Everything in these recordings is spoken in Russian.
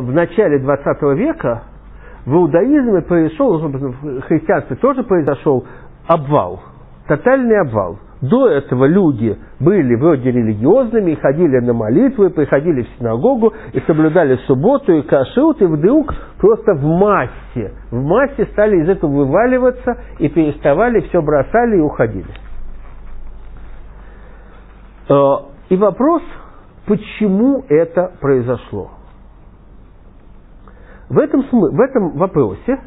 в начале 20 века в иудаизме произошел, в христианстве тоже произошел обвал, тотальный обвал. До этого люди были вроде религиозными, ходили на молитвы, приходили в синагогу и соблюдали субботу и кашут, и вдруг просто в массе, в массе стали из этого вываливаться и переставали, все бросали и уходили. Э, и вопрос, почему это произошло? В этом, в этом вопросе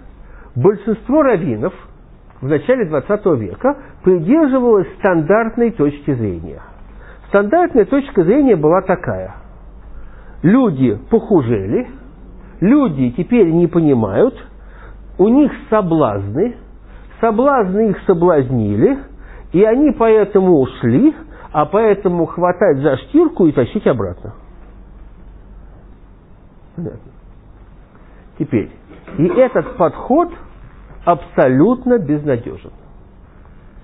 большинство раввинов в начале 20 века придерживалось стандартной точки зрения. Стандартная точка зрения была такая. Люди похужели, люди теперь не понимают, у них соблазны, соблазны их соблазнили, и они поэтому ушли, а поэтому хватать за штирку и тащить обратно. Понятно. Теперь, и этот подход абсолютно безнадежен.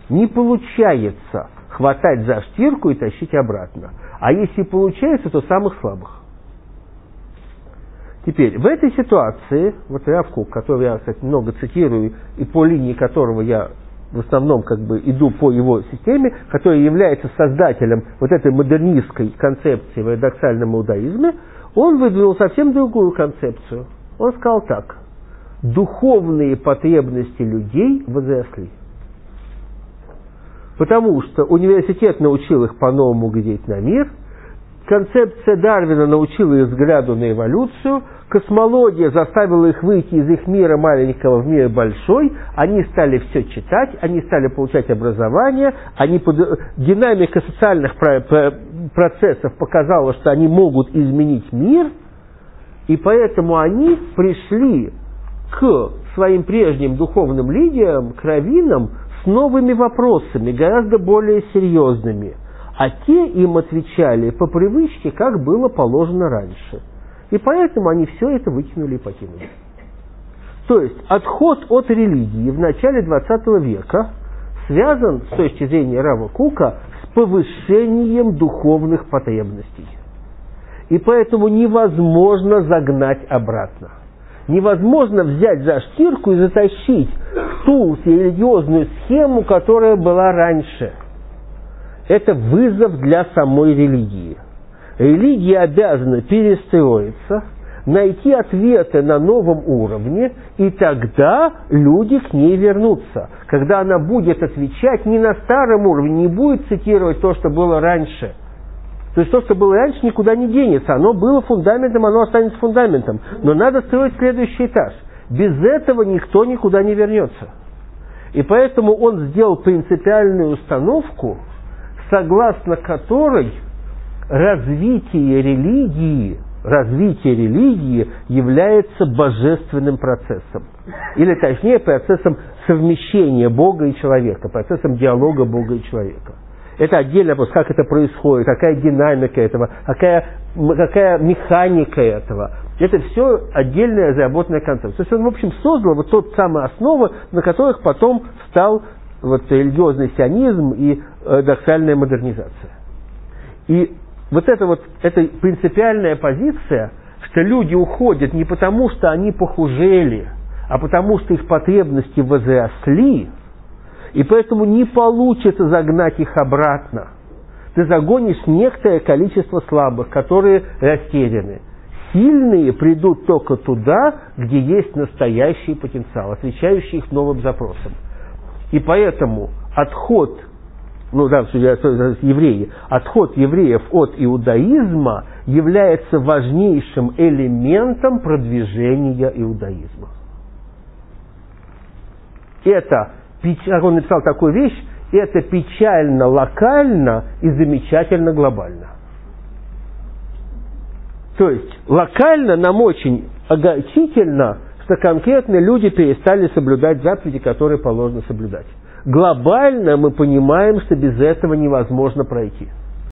Не получается хватать за штирку и тащить обратно. А если получается, то самых слабых. Теперь, в этой ситуации, вот Равкук, который я, кстати, много цитирую, и по линии которого я в основном как бы иду по его системе, который является создателем вот этой модернистской концепции в редакциальном иудаизме, он выдвинул совсем другую концепцию. Он сказал так. Духовные потребности людей возросли. Потому что университет научил их по-новому глядеть на мир, концепция Дарвина научила их взгляду на эволюцию, космология заставила их выйти из их мира маленького в мир большой, они стали все читать, они стали получать образование, они под... динамика социальных процессов показала, что они могут изменить мир – и поэтому они пришли к своим прежним духовным лидерам, к раввинам, с новыми вопросами, гораздо более серьезными. А те им отвечали по привычке, как было положено раньше. И поэтому они все это выкинули и покинули. То есть отход от религии в начале XX века связан, с точки зрения Рава Кука, с повышением духовных потребностей и поэтому невозможно загнать обратно. Невозможно взять за штирку и затащить в ту религиозную схему, которая была раньше. Это вызов для самой религии. Религия обязана перестроиться, найти ответы на новом уровне, и тогда люди к ней вернутся. Когда она будет отвечать не на старом уровне, не будет цитировать то, что было раньше – то есть то, что было раньше, никуда не денется. Оно было фундаментом, оно останется фундаментом. Но надо строить следующий этаж. Без этого никто никуда не вернется. И поэтому он сделал принципиальную установку, согласно которой развитие религии, развитие религии является божественным процессом. Или точнее процессом совмещения Бога и человека, процессом диалога Бога и человека. Это отдельный вопрос, как это происходит, какая динамика этого, какая, какая механика этого. Это все отдельная заработанная концепция. То есть он, в общем, создал вот тот самый основы, на которых потом стал вот религиозный сионизм и э, доксальная модернизация. И вот эта вот эта принципиальная позиция, что люди уходят не потому, что они похужели, а потому, что их потребности возросли – и поэтому не получится загнать их обратно. Ты загонишь некоторое количество слабых, которые растеряны. Сильные придут только туда, где есть настоящий потенциал, отвечающий их новым запросам. И поэтому отход, ну да, евреи, отход евреев от иудаизма является важнейшим элементом продвижения иудаизма. Это он написал такую вещь, это печально локально и замечательно глобально. То есть локально нам очень огорчительно, что конкретно люди перестали соблюдать заповеди, которые положено соблюдать. Глобально мы понимаем, что без этого невозможно пройти.